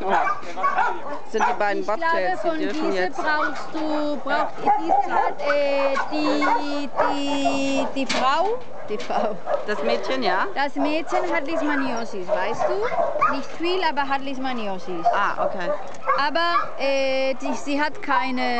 Ja. Sind die beiden Bobtails, von die dürfen dieser jetzt. brauchst du, braucht diese hat äh, die, die, die Frau, die Frau. Das Mädchen, ja? Das Mädchen hat Leishmaniosis, weißt du? Nicht viel, aber hat Leishmaniosis. Ah, okay. Aber äh, die, sie hat keine